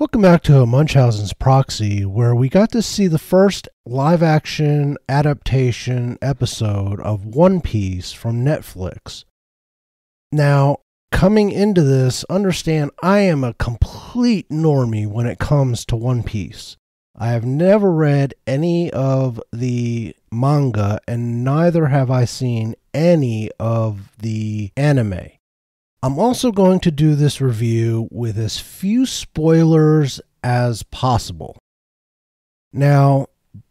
Welcome back to Munchausen's Proxy, where we got to see the first live action adaptation episode of One Piece from Netflix. Now, coming into this, understand I am a complete normie when it comes to One Piece. I have never read any of the manga, and neither have I seen any of the anime. I'm also going to do this review with as few spoilers as possible. Now,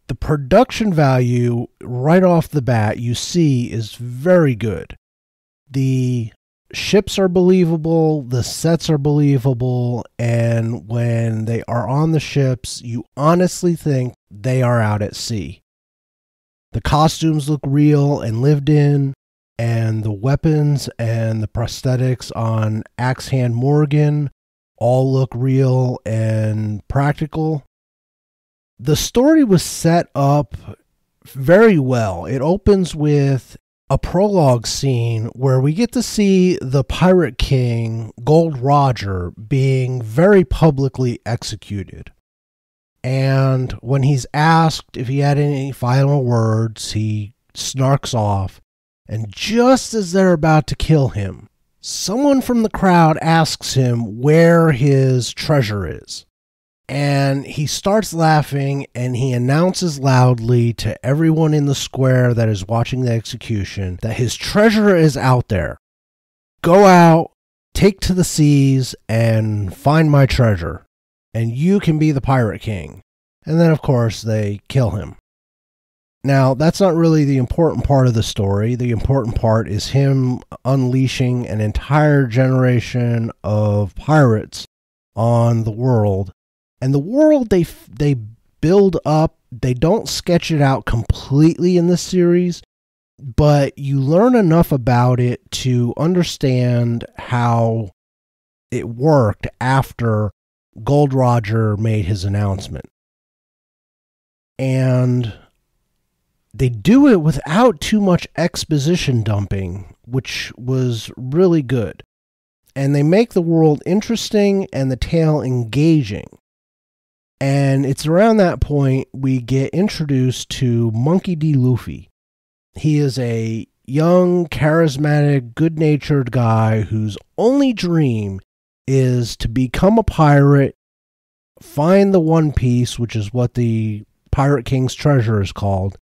the production value right off the bat you see is very good. The ships are believable, the sets are believable, and when they are on the ships, you honestly think they are out at sea. The costumes look real and lived in and the weapons and the prosthetics on Axe Hand Morgan all look real and practical. The story was set up very well. It opens with a prologue scene where we get to see the Pirate King, Gold Roger, being very publicly executed. And when he's asked if he had any final words, he snarks off and just as they're about to kill him, someone from the crowd asks him where his treasure is. And he starts laughing and he announces loudly to everyone in the square that is watching the execution that his treasure is out there. Go out, take to the seas, and find my treasure, and you can be the pirate king. And then, of course, they kill him. Now, that's not really the important part of the story. The important part is him unleashing an entire generation of pirates on the world. And the world they they build up, they don't sketch it out completely in this series, but you learn enough about it to understand how it worked after Gold Roger made his announcement. And they do it without too much exposition dumping, which was really good. And they make the world interesting and the tale engaging. And it's around that point we get introduced to Monkey D. Luffy. He is a young, charismatic, good natured guy whose only dream is to become a pirate, find the One Piece, which is what the Pirate King's treasure is called,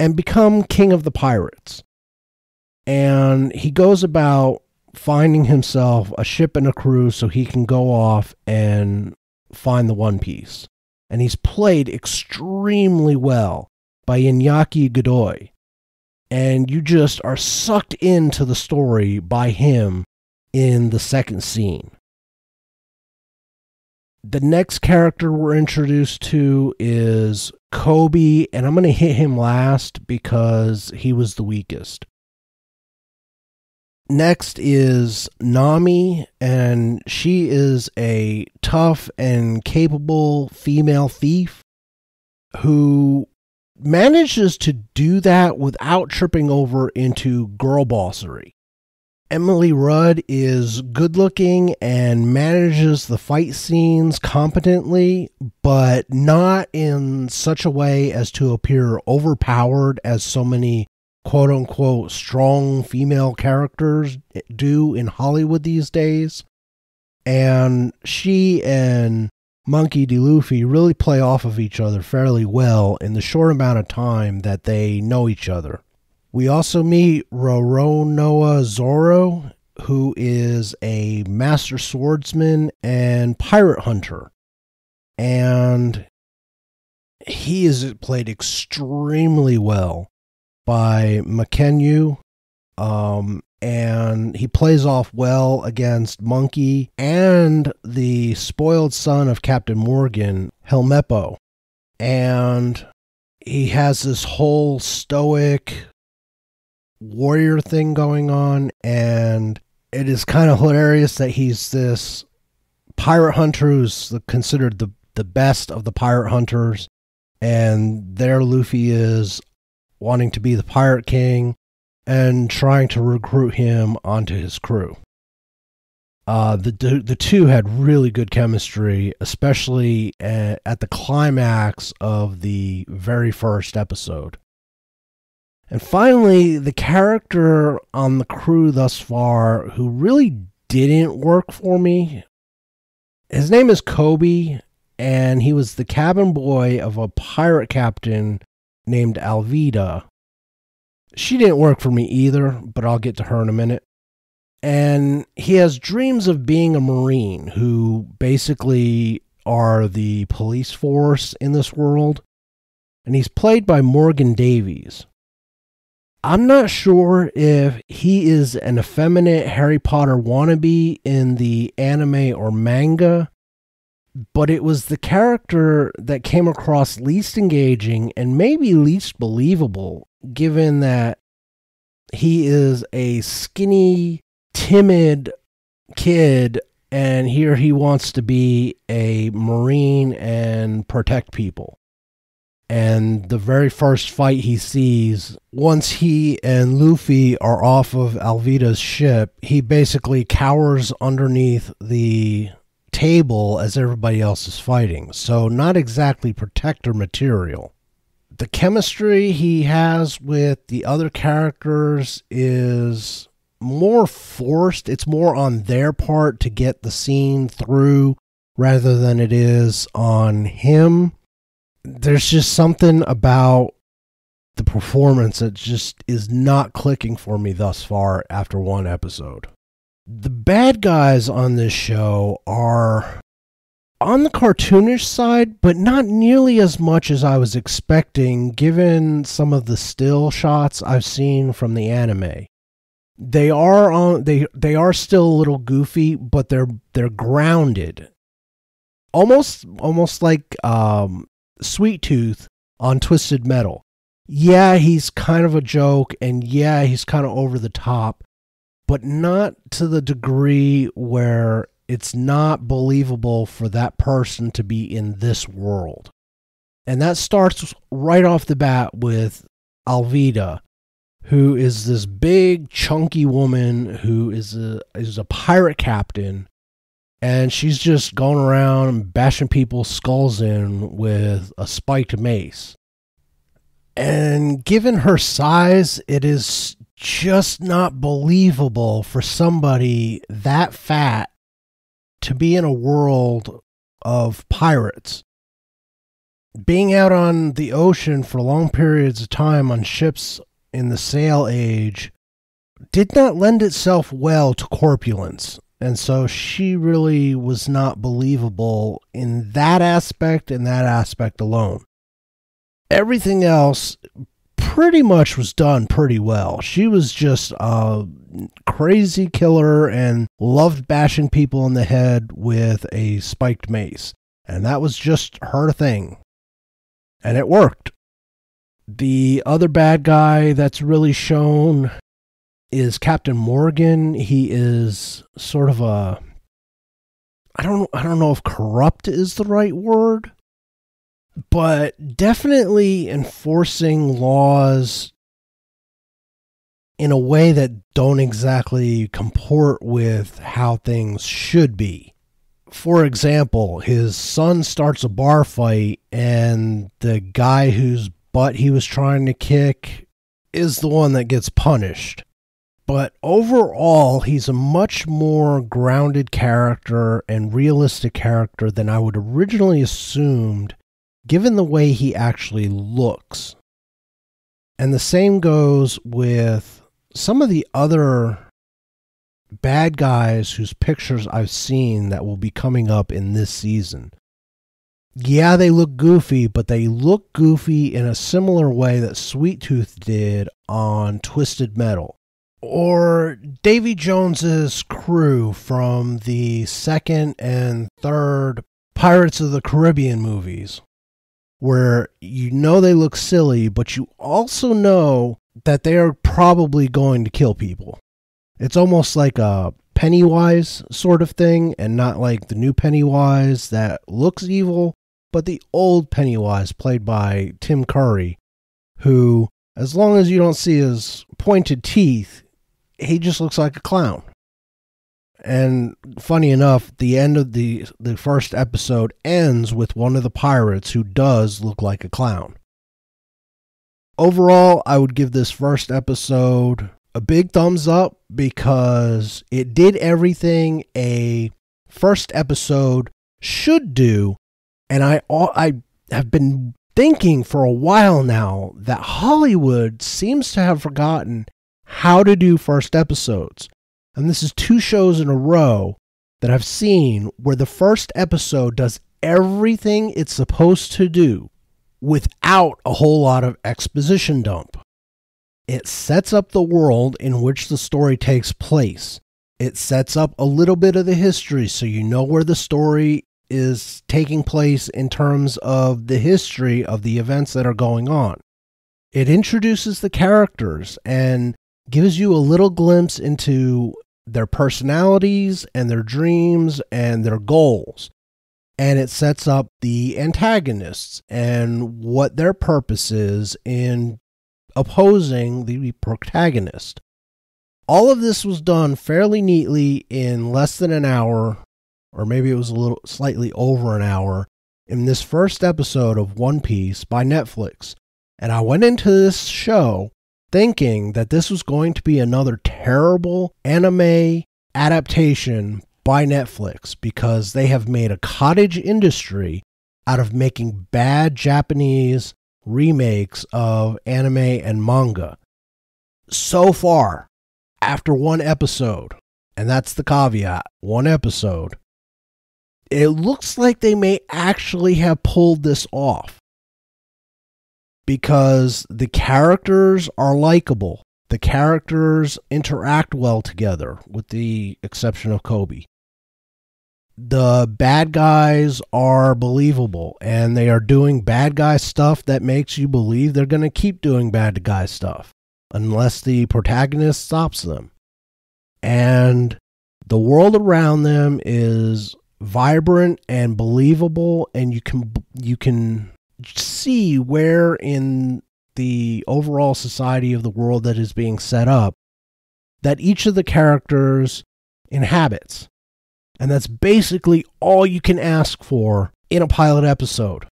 and become king of the pirates. And he goes about finding himself a ship and a crew so he can go off and find the One Piece. And he's played extremely well by Iñaki Godoy. And you just are sucked into the story by him in the second scene. The next character we're introduced to is Koby, and I'm going to hit him last because he was the weakest. Next is Nami, and she is a tough and capable female thief who manages to do that without tripping over into girl bossery. Emily Rudd is good looking and manages the fight scenes competently, but not in such a way as to appear overpowered as so many quote unquote strong female characters do in Hollywood these days. And she and Monkey D. Luffy really play off of each other fairly well in the short amount of time that they know each other. We also meet Roronoa Zoro, who is a master swordsman and pirate hunter. And he is played extremely well by Mackenyu. Um, and he plays off well against Monkey and the spoiled son of Captain Morgan, Helmeppo. And he has this whole stoic warrior thing going on, and it is kind of hilarious that he's this pirate hunter who's considered the the best of the pirate hunters, and there Luffy is wanting to be the pirate king and trying to recruit him onto his crew. Uh, the the two had really good chemistry, especially at, at the climax of the very first episode. And finally, the character on the crew thus far who really didn't work for me. His name is Koby, and he was the cabin boy of a pirate captain named Alvida. She didn't work for me either, but I'll get to her in a minute. And he has dreams of being a Marine who basically are the police force in this world. And he's played by Morgan Davies. I'm not sure if he is an effeminate Harry Potter wannabe in the anime or manga, but it was the character that came across least engaging and maybe least believable, given that he is a skinny, timid kid, and here he wants to be a Marine and protect people and the very first fight he sees, once he and Luffy are off of Alvida's ship, he basically cowers underneath the table as everybody else is fighting. So, not exactly protector material. The chemistry he has with the other characters is more forced. It's more on their part to get the scene through rather than it is on him there's just something about the performance that just is not clicking for me thus far after one episode. The bad guys on this show are on the cartoonish side, but not nearly as much as I was expecting given some of the still shots I've seen from the anime. They are on they they are still a little goofy, but they're they're grounded. Almost almost like um Sweet Tooth on Twisted Metal. Yeah, he's kind of a joke, and yeah, he's kind of over the top, but not to the degree where it's not believable for that person to be in this world. And that starts right off the bat with Alvida, who is this big, chunky woman who is a is a pirate captain and she's just going around bashing people's skulls in with a spiked mace. And given her size, it is just not believable for somebody that fat to be in a world of pirates. Being out on the ocean for long periods of time on ships in the sail age did not lend itself well to corpulence. And so she really was not believable in that aspect and that aspect alone. Everything else pretty much was done pretty well. She was just a crazy killer and loved bashing people in the head with a spiked mace. And that was just her thing. And it worked. The other bad guy that's really shown is Captain Morgan. He is sort of a I don't I don't know if corrupt is the right word, but definitely enforcing laws in a way that don't exactly comport with how things should be. For example, his son starts a bar fight and the guy whose butt he was trying to kick is the one that gets punished but overall, he's a much more grounded character and realistic character than I would originally assumed, given the way he actually looks. And the same goes with some of the other bad guys whose pictures I've seen that will be coming up in this season. Yeah, they look goofy, but they look goofy in a similar way that Sweet Tooth did on Twisted Metal or Davy Jones's crew from the second and third Pirates of the Caribbean movies, where you know they look silly, but you also know that they are probably going to kill people. It's almost like a Pennywise sort of thing, and not like the new Pennywise that looks evil, but the old Pennywise played by Tim Curry, who, as long as you don't see his pointed teeth, he just looks like a clown. And funny enough, the end of the the first episode ends with one of the pirates who does look like a clown. Overall, I would give this first episode a big thumbs up because it did everything a first episode should do and I I have been thinking for a while now that Hollywood seems to have forgotten how to do first episodes. And this is two shows in a row that I've seen where the first episode does everything it's supposed to do without a whole lot of exposition dump. It sets up the world in which the story takes place. It sets up a little bit of the history so you know where the story is taking place in terms of the history of the events that are going on. It introduces the characters and gives you a little glimpse into their personalities and their dreams and their goals. And it sets up the antagonists and what their purpose is in opposing the protagonist. All of this was done fairly neatly in less than an hour, or maybe it was a little slightly over an hour, in this first episode of One Piece by Netflix. And I went into this show thinking that this was going to be another terrible anime adaptation by Netflix because they have made a cottage industry out of making bad Japanese remakes of anime and manga. So far, after one episode, and that's the caveat one episode, it looks like they may actually have pulled this off because the characters are likable. The characters interact well together, with the exception of Koby. The bad guys are believable and they are doing bad guy stuff that makes you believe they're going to keep doing bad guy stuff unless the protagonist stops them. And the world around them is vibrant and believable and you can you can see where in the overall society of the world that is being set up that each of the characters inhabits. And that's basically all you can ask for in a pilot episode.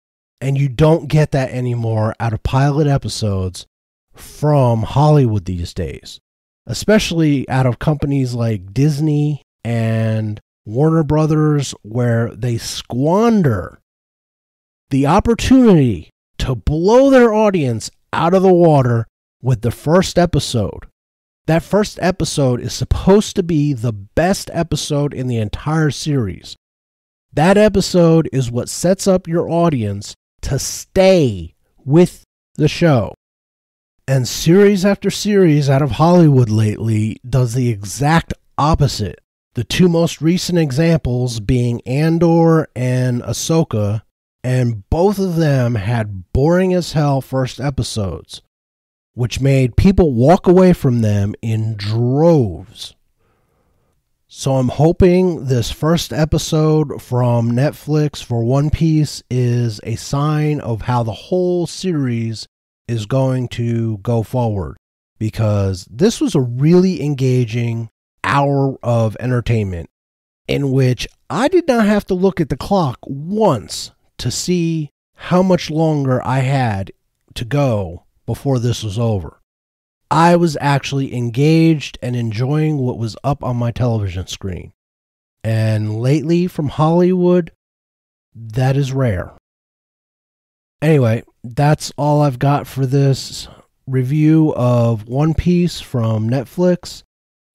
And you don't get that anymore out of pilot episodes from Hollywood these days, especially out of companies like Disney and Warner Brothers, where they squander the opportunity to blow their audience out of the water with the first episode. That first episode is supposed to be the best episode in the entire series. That episode is what sets up your audience to stay with the show. And series after series out of Hollywood lately does the exact opposite. The two most recent examples being Andor and Ahsoka, and both of them had boring as hell first episodes, which made people walk away from them in droves. So I'm hoping this first episode from Netflix for One Piece is a sign of how the whole series is going to go forward because this was a really engaging hour of entertainment in which I did not have to look at the clock once to see how much longer I had to go before this was over. I was actually engaged and enjoying what was up on my television screen. And lately from Hollywood, that is rare. Anyway, that's all I've got for this review of One Piece from Netflix.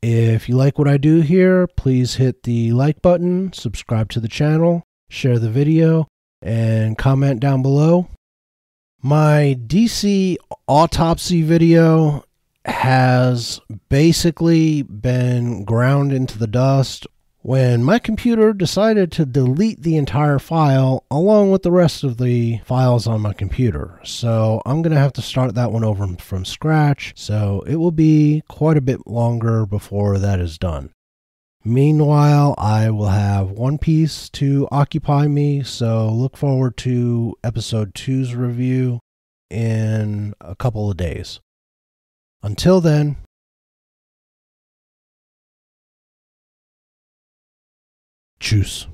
If you like what I do here, please hit the like button, subscribe to the channel, share the video, and comment down below. My DC autopsy video has basically been ground into the dust when my computer decided to delete the entire file along with the rest of the files on my computer. So I'm going to have to start that one over from scratch. So it will be quite a bit longer before that is done. Meanwhile, I will have One Piece to occupy me, so look forward to episode two's review in a couple of days. Until then, Juice.